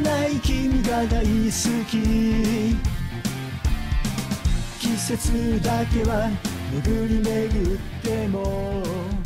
ない君が大好き。季節だけは巡り巡っても。